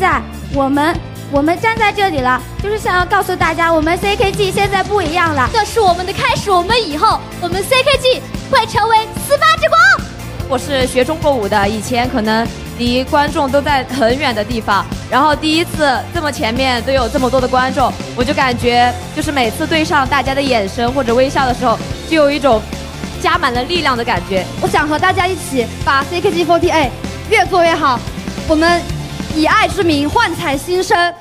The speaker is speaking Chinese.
在我们我们站在这里了，就是想要告诉大家，我们 CKG 现在不一样了。这是我们的开始，我们以后我们 CKG 会成为四发之光。我是学中国舞的，以前可能离观众都在很远的地方，然后第一次这么前面都有这么多的观众，我就感觉就是每次对上大家的眼神或者微笑的时候，就有一种加满了力量的感觉。我想和大家一起把 CKG48 越做越好，我们以爱之名焕彩新生。